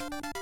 you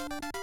you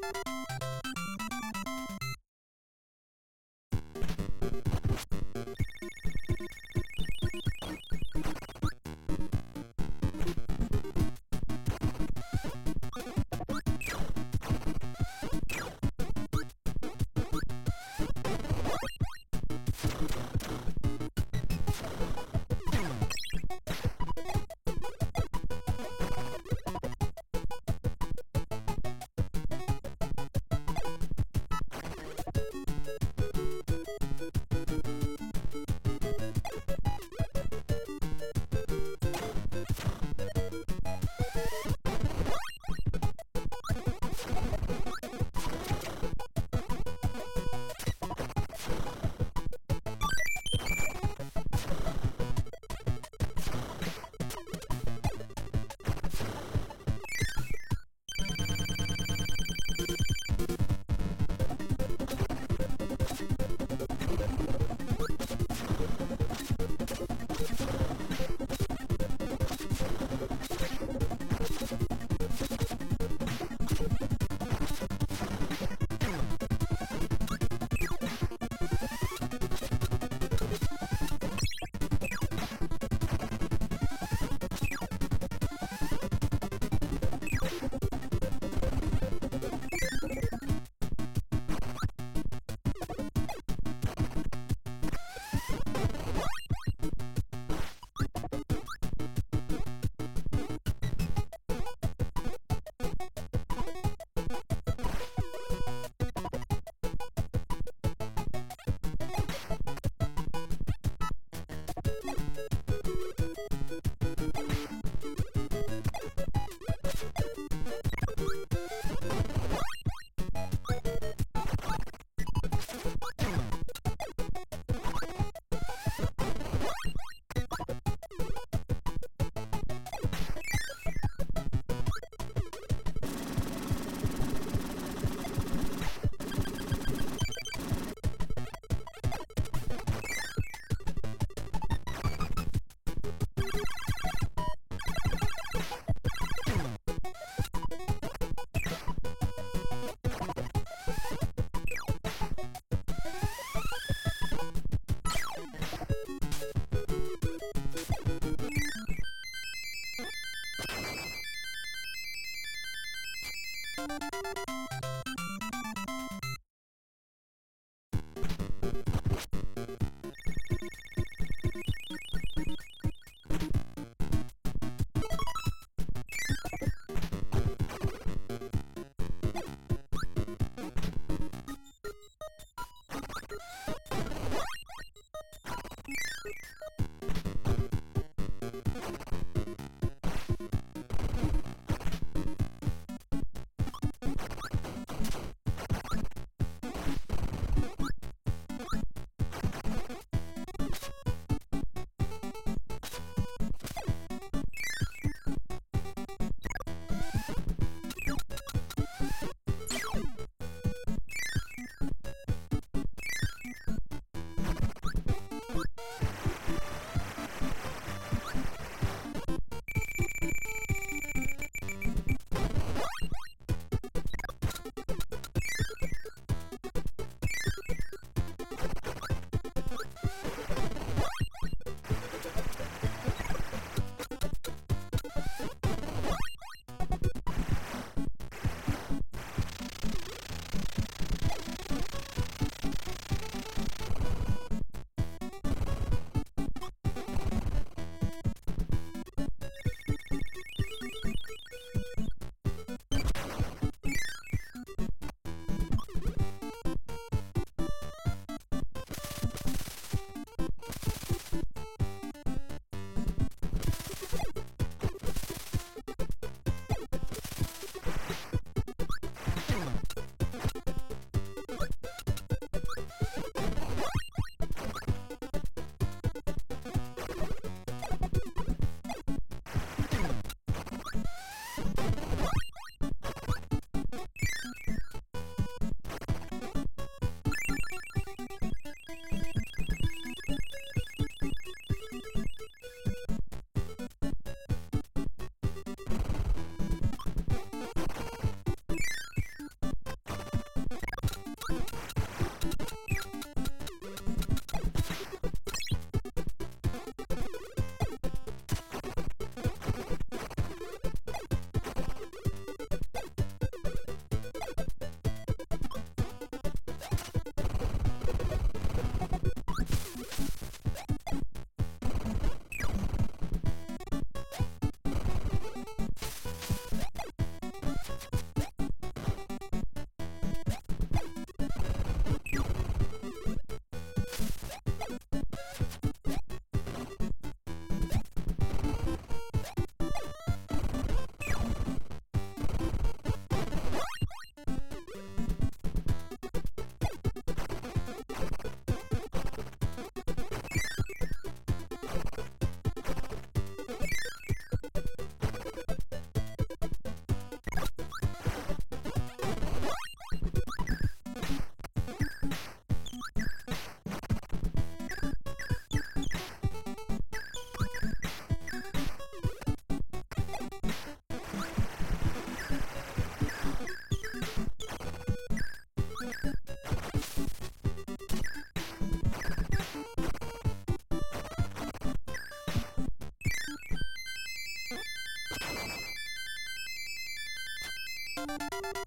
Música